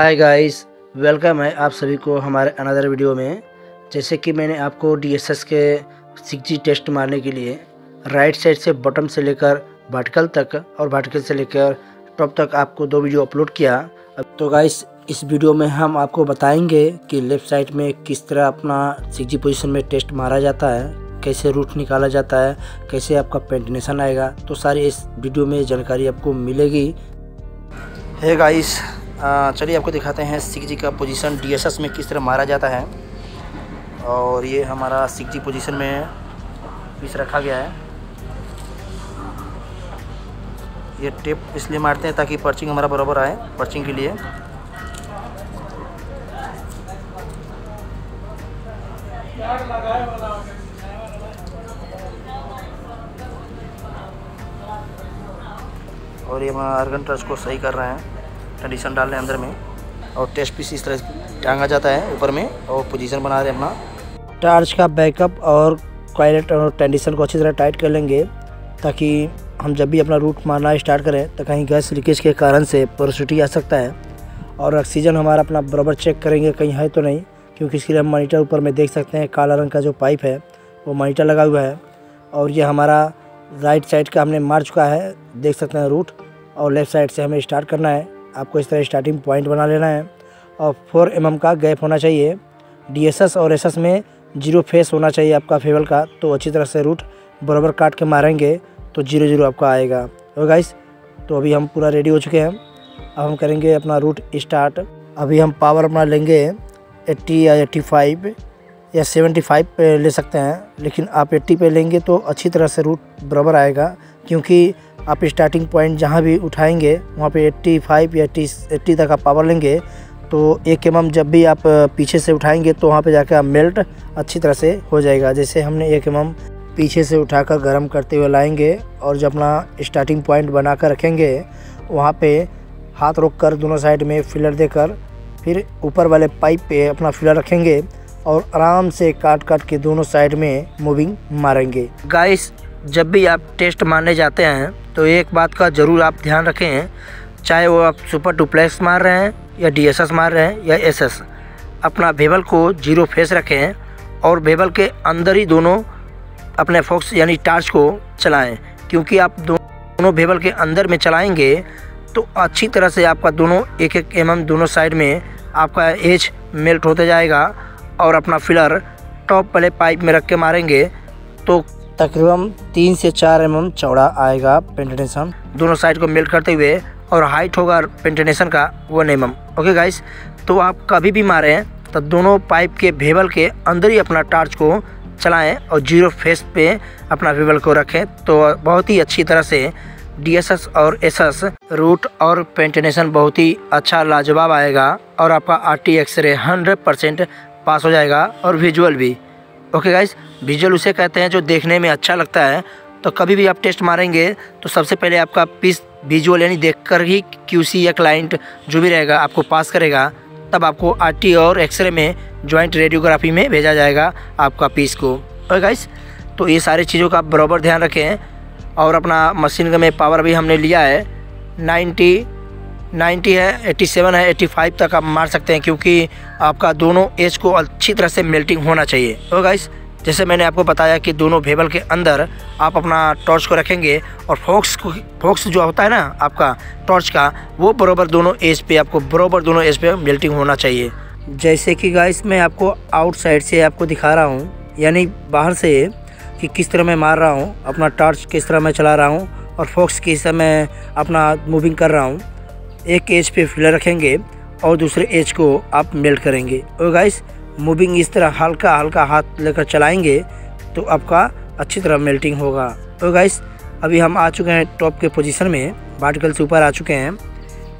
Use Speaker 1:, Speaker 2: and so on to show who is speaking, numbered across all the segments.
Speaker 1: Hi guys welcome है आप सभी को हमारे अनदर वीडियो में। जैसे कि मैंने आपको डीएसएस के सिक्स टेस्ट मारने के लिए राइट साइड से बॉटम से लेकर वर्टिकल तक और वर्टिकल से लेकर टॉप तक आपको दो वीडियो अपलोड किया। अब तो गाइस इस वीडियो में हम आपको बताएँगे कि लेफ़्ट साइड में किस तरह अपना सिक्स पोजीशन में टेस्ट मारा जाता है, कैसे रूट निकाला जाता है, कैसे आपका पेंटिनेशन आएगा। तो सारी इस वीडियो में जानकारी आपको मिलेगी। है गाइस चलिए आपको दिखाते हैं सिक्स जी का पोजीशन डीएसएस में किस तरह मारा जाता है। और ये हमारा सिक्स जी पोजीशन में पीस रखा गया है। ये टेप इसलिए मारते हैं ताकि पर्चिंग हमारा बराबर आए पर्चिंग के लिए। और ये हमारा अर्गन ट्रस्ट को सही कर रहे हैं। कंडीशन डाल रहे हैं अंदर में और टेस्ट पीस इस तरह टांगा जाता है ऊपर में और पोजीशन बना रहे हैं अपना। टार्च का बैकअप और क्वाइलेट और टेंडिशन को अच्छी तरह टाइट कर लेंगे ताकि हम जब भी अपना रूट मारना स्टार्ट करें तो कहीं गैस लीकेज के कारण से पोरोसिटी आ सकता है। और ऑक्सीजन हमारा अपना बराबर चेक करेंगे, कहीं है तो नहीं, क्योंकि इसके लिए हम मॉनिटर ऊपर में देख सकते हैं काला रंग का जो पाइप है, वो मॉनिटर लगा हुआ है। और ये हमारा राइट साइड का हमने मार चुका है, देख सकते हैं रूट और लेफ़्ट साइड से हमें स्टार्ट करना है। आपको इस तरह स्टार्टिंग पॉइंट बना लेना है। और फोर एम का गैप होना चाहिए। डीएसएस और एस में ज़ीरो फेस होना चाहिए आपका फेवल का। तो अच्छी तरह से रूट बराबर काट के मारेंगे तो ज़ीरो ज़ीरो आपका आएगा। तो गाइस तो अभी हम पूरा रेडी हो चुके हैं। अब हम करेंगे अपना रूट स्टार्ट अभी हम पावर अपना लेंगे 80 या 85 या 75 पे ले सकते हैं। लेकिन आप 80 पे लेंगे तो अच्छी तरह से रूट बराबर आएगा। क्योंकि आप स्टार्टिंग पॉइंट जहाँ भी उठाएँगे, वहाँ पे 85 या 80 80 तक आप पावर लेंगे तो एक एम जब भी आप पीछे से उठाएँगे तो वहाँ पे जाकर आप मेल्ट अच्छी तरह से हो जाएगा। जैसे हमने एक एम पीछे से उठाकर गर्म करते हुए लाएँगे और जब अपना स्टार्टिंग पॉइंट बना कर रखेंगे, वहाँ पे हाथ रोक कर दोनों साइड में फिलर देकर फिर ऊपर वाले पाइप पे अपना फिलर रखेंगे और आराम से काट काट के दोनों साइड में मूविंग मारेंगे। गाइस जब भी आप टेस्ट मारने जाते हैं तो एक बात का ज़रूर आप ध्यान रखें, चाहे वो आप सुपर डुप्लेक्स मार रहे हैं, या डीएसएस मार रहे हैं, या एस अपना भेबल को ज़ीरो फेस रखें और भेबल के अंदर ही दोनों अपने फोक्स, यानी टार्च को चलाएँ। क्योंकि आप दोनों भेबल के अंदर में चलाएँगे तो अच्छी तरह से आपका दोनों एक एक एम दोनों साइड में आपका एज मेल्ट होते जाएगा और अपना फिलर टॉप वाले पाइप में रख के मारेंगे तो तकरीबन तीन से चार एम चौड़ा आएगा पेंटेनेशन दोनों साइड को मेल्ट करते हुए और हाइट होगा पेंटेनेशन का वन एम ओके गाइस तो आप कभी भी मारें तो दोनों पाइप के भेबल के अंदर ही अपना टार्च को चलाएँ और ज़ीरो फेस पे अपना वेबल को रखें। तो बहुत ही अच्छी तरह से डीएसएस और एसएस रूट और पेंटेनेशन बहुत ही अच्छा लाजवाब आएगा और आपका R T x-ray hundred percent pass हो जाएगा और विजुअल भी। ओके गाइस विजुअल उसे कहते हैं जो देखने में अच्छा लगता है। तो कभी भी आप टेस्ट मारेंगे तो सबसे पहले आपका पीस विजुअल यानी देखकर ही क्यूसी या क्लाइंट जो भी रहेगा, आपको पास करेगा। तब आपको आरटी और एक्सरे में जॉइंट रेडियोग्राफी में भेजा जाएगा आपका पीस को। और गाइस तो ये सारी चीज़ों का बराबर ध्यान रखें। और अपना मशीन में पावर भी हमने लिया है। 90 90 है 87 है 85 तक आप मार सकते हैं क्योंकि आपका दोनों एज को अच्छी तरह से मेल्टिंग होना चाहिए। तो गाइस जैसे मैंने आपको बताया कि दोनों भेबल के अंदर आप अपना टॉर्च को रखेंगे और फोक्स को फोक्स जो होता है ना आपका टॉर्च का, वो बराबर दोनों एज पे आपको बराबर दोनों एज पे मेल्टिंग होना चाहिए। जैसे कि गाइस मैं आपको आउटसाइड से आपको दिखा रहा हूँ, यानी बाहर से कि किस तरह मैं मार रहा हूँ, अपना टॉर्च किस तरह मैं चला रहा हूँ और फोक्स किस तरह मैं अपना मूविंग कर रहा हूँ। एक एज पे फिलर रखेंगे और दूसरे एज को आप मेल्ट करेंगे। और गाइस मूविंग इस तरह हल्का हल्का हाथ लेकर चलाएँगे तो आपका अच्छी तरह मेल्टिंग होगा। और गाइस अभी हम आ चुके हैं टॉप के पोजीशन में। पार्टिकल से ऊपर आ चुके हैं।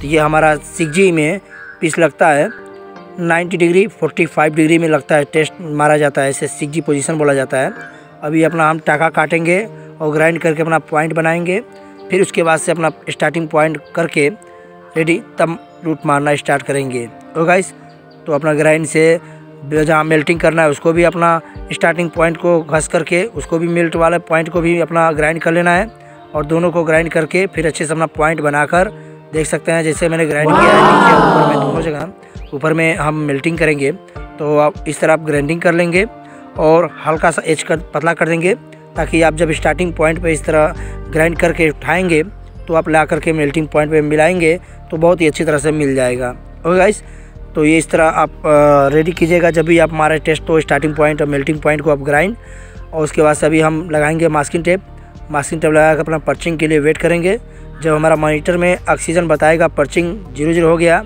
Speaker 1: तो ये हमारा सिक्स में पीस लगता है। 90 डिग्री 45 डिग्री में लगता है। टेस्ट मारा जाता है, इसे सिक्स पोजीशन बोला जाता है। अभी अपना हम टाका काटेंगे और ग्राइंड करके अपना पॉइंट बनाएँगे। फिर उसके बाद से अपना स्टार्टिंग पॉइंट करके रेडी तब रूट मारना स्टार्ट करेंगे। तो गाइस तो अपना ग्राइंड से जहाँ मेल्टिंग करना है, उसको भी अपना स्टार्टिंग पॉइंट को घस करके, उसको भी मेल्ट वाले पॉइंट को भी अपना ग्राइंड कर लेना है और दोनों को ग्राइंड करके फिर अच्छे से अपना पॉइंट बनाकर देख सकते हैं, जैसे मैंने ग्राइंड किया है, नीचे, ऊपर में दोनों जगह, ऊपर में हम मेल्टिंग करेंगे। तो आप इस तरह आप ग्राइंडिंग कर लेंगे और हल्का सा एच कर, पतला कर देंगे, ताकि आप जब स्टार्टिंग पॉइंट पे इस तरह ग्राइंड करके उठाएँगे तो आप ला करके मेल्टिंग पॉइंट पे मिलाएँगे तो बहुत ही अच्छी तरह से मिल जाएगा। ओके गाइस तो ये इस तरह आप रेडी कीजिएगा। जब भी आप मारे टेस्ट तो स्टार्टिंग पॉइंट और मेल्टिंग पॉइंट को आप ग्राइंड और उसके बाद से अभी हम लगाएँगे मास्किंग टेप मास्किंग टेप लगा कर अपना पर्चिंग के लिए वेट करेंगे। जब हमारा मॉनिटर में ऑक्सीजन बताएगा पर्चिंग ज़ीरो ज़ीरो हो गया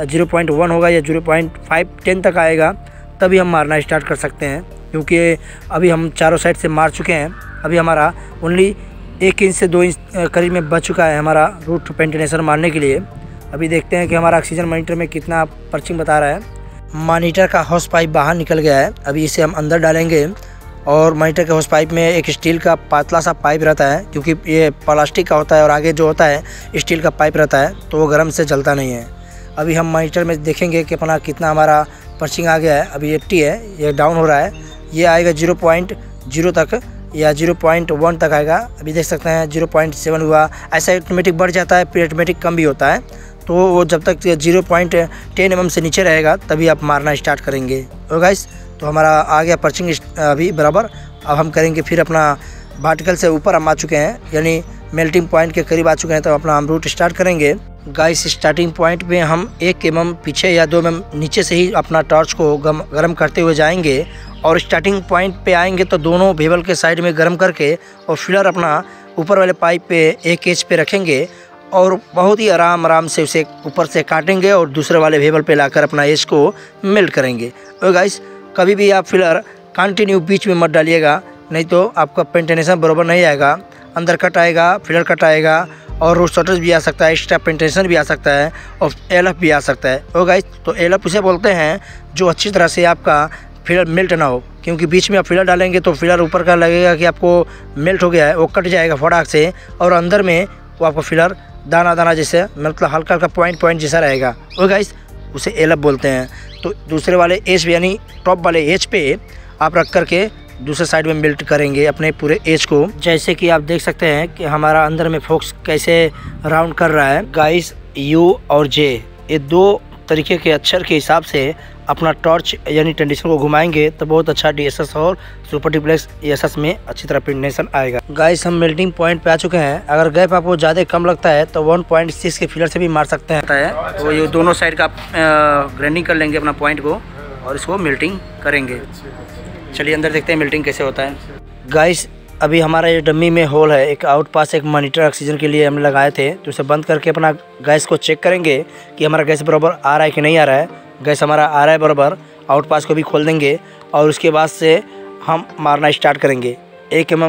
Speaker 1: ज़ीरो पॉइंट वन होगा या ज़ीरो पॉइंट फाइव टेन तक आएगा, तभी हम मारना स्टार्ट कर सकते हैं। क्योंकि अभी हम चारों साइड से मार चुके हैं। अभी हमारा ओनली एक इंच से दो इंच करीब में बच चुका है हमारा रूट पेंटिनेशन मारने के लिए। अभी देखते हैं कि हमारा ऑक्सीजन मॉनिटर में कितना पर्चिंग बता रहा है। मॉनिटर का हॉस पाइप बाहर निकल गया है। अभी इसे हम अंदर डालेंगे और मॉनिटर के हॉस पाइप में एक स्टील का पतला सा पाइप रहता है, क्योंकि ये प्लास्टिक का होता है और आगे जो होता है स्टील का पाइप रहता है तो वो गर्म से जलता नहीं है। अभी हम मॉनिटर में देखेंगे कि अपना कितना हमारा पर्चिंग आ गया है। अभी एट्टी है, ये डाउन हो रहा है। ये आएगा ज़ीरो पॉइंट ज़ीरो तक या ज़ीरो पॉइंट वन तक आएगा। अभी देख सकते हैं ज़ीरो पॉइंट सेवन हुआ। ऐसा ऑटोमेटिक बढ़ जाता है फिर ऑटोमेटिक कम भी होता है। तो वो जब तक ज़ीरो पॉइंट टेन एम से नीचे रहेगा, तभी आप मारना स्टार्ट करेंगे। और गाइस तो हमारा आ गया पर्चिंग अभी बराबर। अब हम करेंगे फिर अपना भार्टिकल से ऊपर हम आ चुके हैं, यानी मेल्टिंग पॉइंट के करीब आ चुके हैं तो अपना हम रूट स्टार्ट करेंगे। गाइस स्टार्टिंग पॉइंट में हम एक एम पीछे या दो एम नीचे से ही अपना टॉर्च को गर्म करते हुए जाएँगे और स्टार्टिंग पॉइंट पे आएँगे तो दोनों भेबल के साइड में गर्म करके और फिलर अपना ऊपर वाले पाइप पे एक एच पे रखेंगे और बहुत ही आराम आराम से उसे ऊपर से काटेंगे और दूसरे वाले भेबल पे लाकर अपना एज को मेल्ट करेंगे। और गाइस, कभी भी आप फिलर कंटिन्यू बीच में मत डालिएगा, नहीं तो आपका पेंटेनेशन बराबर नहीं आएगा। अंदर कट आएगा फिलर कट आएगा और रोड शॉर्टेज भी आ सकता है एक्स्ट्रा पेंटेशन भी आ सकता है और एलएफ भी आ सकता है। ओ गाइस तो एल उसे बोलते हैं जो अच्छी तरह से आपका फिलर मेल्ट ना हो, क्योंकि बीच में आप फिलर डालेंगे तो फिलर ऊपर का लगेगा कि आपको मेल्ट हो गया है, वो कट जाएगा फटाक से और अंदर में वो आपको फिलर दाना दाना जैसे मतलब हल्का हल्का पॉइंट पॉइंट जैसा रहेगा। वो गाइस उसे एलब बोलते हैं। तो दूसरे वाले एच यानी टॉप वाले एज पे, आप रख करके दूसरे साइड में बिल्ट करेंगे अपने पूरे एज को। जैसे कि आप देख सकते हैं कि हमारा अंदर में फोक्स कैसे राउंड कर रहा है। गाइस यू और जे ये दो तरीके के अक्षर के हिसाब से अपना टॉर्च यानी टेंडिशन को घुमाएँगे तो बहुत अच्छा डीएसएस और सुपर डिप्लेक्स एस में अच्छी तरह पेंडेशन आएगा। गाइस हम मेल्टिंग पॉइंट पे आ चुके हैं। अगर गैप आपको ज़्यादा कम लगता है तो 1.6 के फिलर से भी मार सकते हैं। तो ये दोनों साइड का ग्राइंडिंग कर लेंगे अपना पॉइंट को और इसको मेल्टिंग करेंगे। चलिए अंदर देखते हैं मेल्टिंग कैसे होता है। गाइस अभी हमारा ये डम्मी में होल है, एक आउट पास एक मॉनिटर ऑक्सीजन के लिए हम लगाए थे तो उसे बंद करके अपना गैस को चेक करेंगे कि हमारा गैस बराबर आ रहा है कि नहीं आ रहा है। गैस हमारा आ रहा है बराबर आउट पास को भी खोल देंगे और उसके बाद से हम मारना स्टार्ट करेंगे। एक एम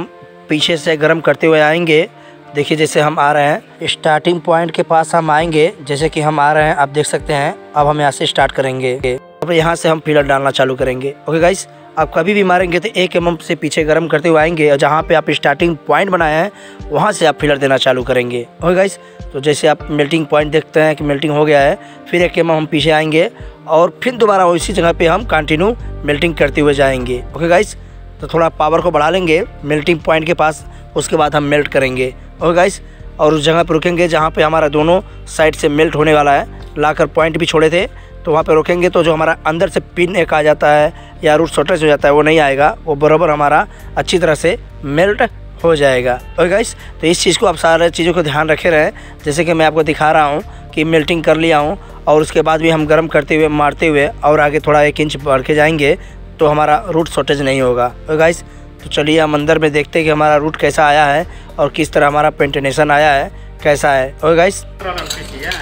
Speaker 1: पीछे से गर्म करते हुए आएँगे। देखिए, जैसे हम आ रहे हैं स्टार्टिंग पॉइंट के पास हम आएँगे, जैसे कि हम आ रहे हैं, आप देख सकते हैं, अब हम यहाँ से स्टार्ट करेंगे। अब यहाँ से हम फिलर डालना चालू करेंगे। ओके गाइस आप कभी भी मारेंगे तो एक एम से पीछे गर्म करते हुए आएँगे और जहाँ पे आप स्टार्टिंग पॉइंट बनाए हैं, वहाँ से आप फिलर देना चालू करेंगे। ओके गाइस तो जैसे आप मेल्टिंग पॉइंट देखते हैं कि मेल्टिंग हो गया है, फिर एक एम हम पीछे आएँगे और फिर दोबारा उसी जगह पे हम कंटिन्यू मेल्टिंग करते हुए जाएँगे। ओके गाइस तो थोड़ा पावर को बढ़ा लेंगे मेल्टिंग पॉइंट के पास, उसके बाद हम मेल्ट करेंगे। ओके गाइस और उस जगह पर रुकेंगे जहाँ पे हमारा दोनों साइड से मेल्ट होने वाला है। लाकर पॉइंट भी छोड़े थे तो वहाँ पे रोकेंगे तो जो हमारा अंदर से पिन एक आ जाता है या रूट शॉर्टेज हो जाता है वो नहीं आएगा वो बराबर हमारा अच्छी तरह से मेल्ट हो जाएगा। ओके गाइस तो इस चीज़ को आप सारे चीज़ों को ध्यान रखे रहें। जैसे कि मैं आपको दिखा रहा हूँ कि मेल्टिंग कर लिया हूँ और उसके बाद भी हम गर्म करते हुए मारते हुए और आगे थोड़ा एक इंच बढ़ के जाएँगे तो हमारा रूट शॉर्टेज नहीं होगा। ओके गाइस तो चलिए हम अंदर में देखते हैं कि हमारा रूट कैसा आया है और किस तरह हमारा पेंटिनेशन आया है कैसा है। ओके गाइस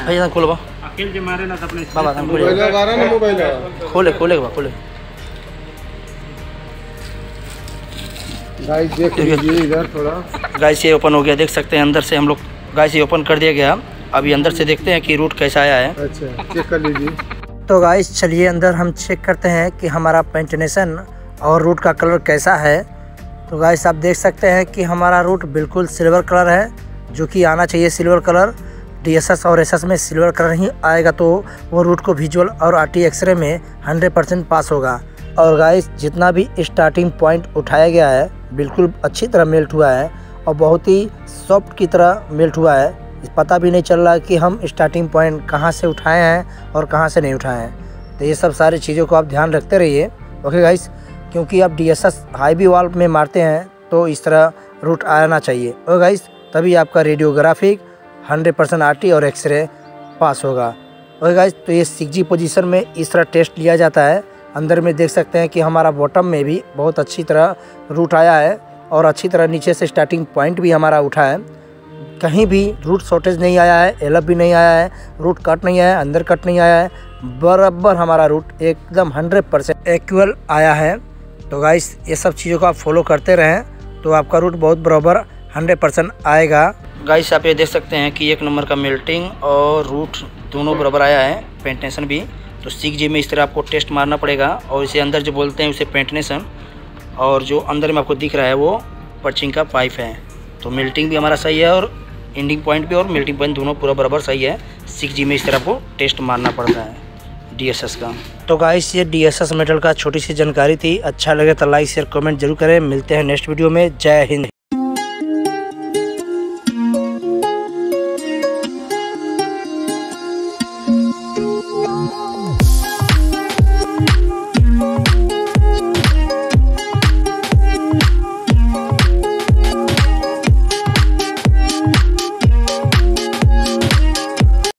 Speaker 1: भैया खोलो खोले खोले खोले। गाइस देख लीजिए इधर थोड़ा। गाइस ये ओपन हो गया। देख सकते हैं अंदर से हम लोग गाइस ये ओपन कर दिया गया। अभी अंदर से देखते हैं कि रूट कैसा आया है। अच्छा चेक कर लीजिए। तो गाइस चलिए अंदर हम चेक करते हैं कि हमारा पेंटिनेशन और रूट का कलर कैसा है। तो गाइस आप देख सकते हैं कि हमारा रूट बिल्कुल सिल्वर कलर है जो कि आना चाहिए सिल्वर कलर डीएसएस और एस में सिल्वर कलर ही आएगा तो वो रूट को विजुअल और आर टी एक्सरे में 100 परसेंट पास होगा। और गाइस जितना भी स्टार्टिंग पॉइंट उठाया गया है बिल्कुल अच्छी तरह मेल्ट हुआ है और बहुत ही सॉफ्ट की तरह मेल्ट हुआ है। पता भी नहीं चल रहा कि हम स्टार्टिंग पॉइंट कहाँ से उठाए हैं और कहाँ से नहीं उठाए हैं। तो ये सब सारी चीज़ों को आप ध्यान रखते रहिए। ओके गाइस क्योंकि आप डी एस एस हाईवी वाल में मारते हैं तो इस तरह रूट आना चाहिए। ओके गाइस तभी आपका radiographic hundred percent R T और एक्सरे पास होगा। ओके गाइस तो ये सिक्स जी पोजिशन में इस तरह टेस्ट लिया जाता है। अंदर में देख सकते हैं कि हमारा बॉटम में भी बहुत अच्छी तरह रूट आया है और अच्छी तरह नीचे से स्टार्टिंग पॉइंट भी हमारा उठा है। कहीं भी रूट शॉर्टेज नहीं आया है एलअप भी नहीं आया है रूट कट नहीं आया है, अंदर कट नहीं आया है, बराबर हमारा रूट एकदम हंड्रेड परसेंट एक्वल आया है। तो गाइस ये सब चीज़ों को आप फॉलो करते रहें तो आपका रूट बहुत बराबर हंड्रेड परसेंट आएगा। गाइस आप ये देख सकते हैं कि एक नंबर का मेल्टिंग और रूट दोनों बराबर आया है पेंटेशन भी। तो सिक्स जी में इस तरह आपको टेस्ट मारना पड़ेगा और इसे अंदर जो बोलते हैं, उसे पेंटनेशन और जो अंदर में आपको दिख रहा है वो पर्चिंग का पाइप है। तो मेल्टिंग भी हमारा सही है और एंडिंग पॉइंट भी और मेल्टिंग पॉइंट दोनों पूरा बराबर सही है। सिक्स जी में इस तरह आपको टेस्ट मारना पड़ता है डीएसएस का। तो गाइस ये डीएसएस मेटल का छोटी सी जानकारी थी। अच्छा लगे तो लाइक शेयर कमेंट ज़रूर करें। मिलते हैं नेक्स्ट वीडियो में। जय हिंद।